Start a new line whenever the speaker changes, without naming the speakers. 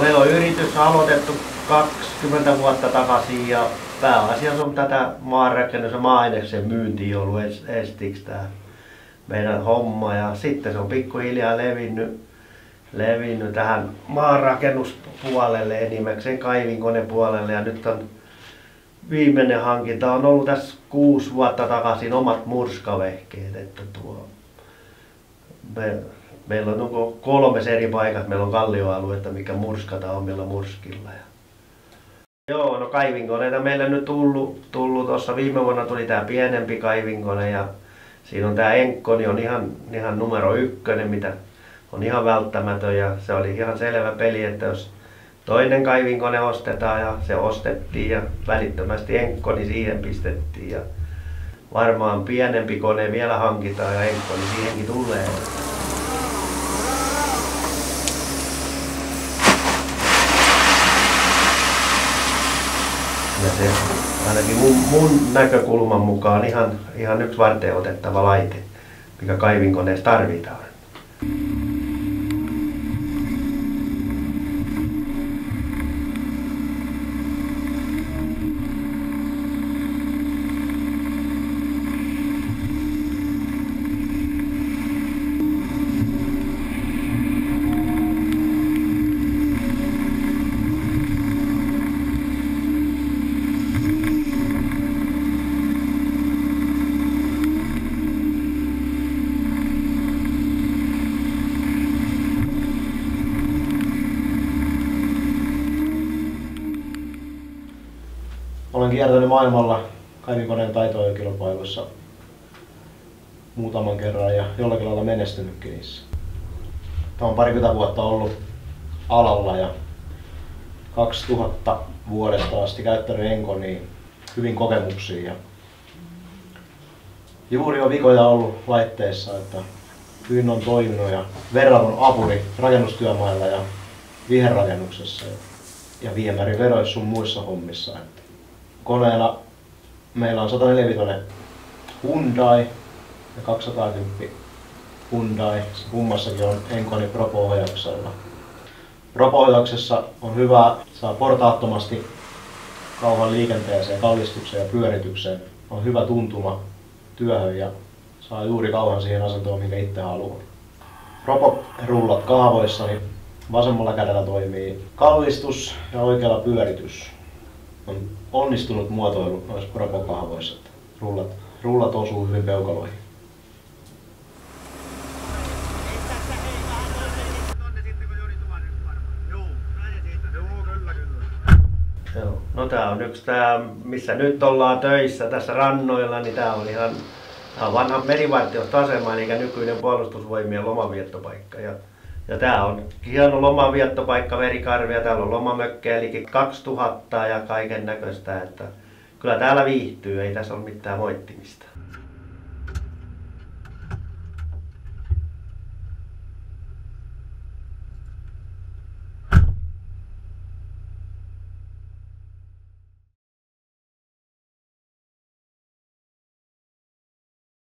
tässä on aloitettu 20 vuotta takaisin ja pääasiassa on tätä maanrakennus- ja maa-aineksen myyntiä ollut estiksi tämä meidän homma. Ja sitten se on pikkuhiljaa levinnyt, levinnyt tähän maanrakennuspuolelle enimmäkseen kaivinkonepuolelle. Ja nyt on viimeinen hankinta on ollut tässä kuusi vuotta takaisin omat murskavehkeet, että tuo me, meillä on kolme eri paikat, meillä on kallioaluetta, mikä murskata omilla murskilla. Ja Joo, no kaivinkoneita meillä nyt tullut, tullut tuossa viime vuonna tuli tämä pienempi kaivinkone ja siinä on tämä Enkkoni on ihan, ihan numero ykkönen, mitä on ihan välttämätön ja se oli ihan selvä peli, että jos toinen kaivinkone ostetaan ja se ostettiin ja välittömästi Enkkoni siihen pistettiin ja varmaan pienempi kone vielä hankitaan ja Enkkoni siihenkin tulee. Ja se ainakin mun, mun näkökulman mukaan ihan, ihan yksi varten otettava laite, mikä kaivinkoneessa tarvitaan.
Olen kiertänyt maailmalla kaivinkoneen taitojen kilpailuissa muutaman kerran ja jollakin lailla menestynytkin niissä. Tämä on parikymmentä vuotta ollut alalla ja 2000 vuodesta asti käyttänyt Enkoniin hyvin kokemuksia. Ja juuri on vikoja ollut laitteissa, että hyvin on toiminut ja verran on apuri rakennustyömailla ja viherrakennuksessa ja, ja viemäriveroissa sun muissa hommissa. Että koneella meillä on 145 Hyundai ja 210 Hyundai. Kummassakin on Enkoni Propo-ohjauksella. Propo-ohjauksessa on hyvä, saa portaattomasti kauhan liikenteeseen, kallistukseen ja pyöritykseen. On hyvä tuntuma työhön ja saa juuri kauhan siihen asentoon, minkä itse haluaa. Propo-rullat kahvoissa, niin vasemmalla kädellä toimii kallistus ja oikealla pyöritys on onnistunut muotoilu noissa propokahvoissa. Rullat, rullat osuu hyvin peukaloihin.
No tää on yksi tää, missä nyt ollaan töissä tässä rannoilla, niin tää on ihan tää on vanha merivartiostasema, eli nykyinen puolustusvoimien lomaviettopaikka. Ja ja tää on hieno lomaviettopaikka Verikarvia, täällä on lomamökkejä eli 2000 ja kaiken näköistä, että kyllä täällä viihtyy, ei tässä ole mitään moittimista.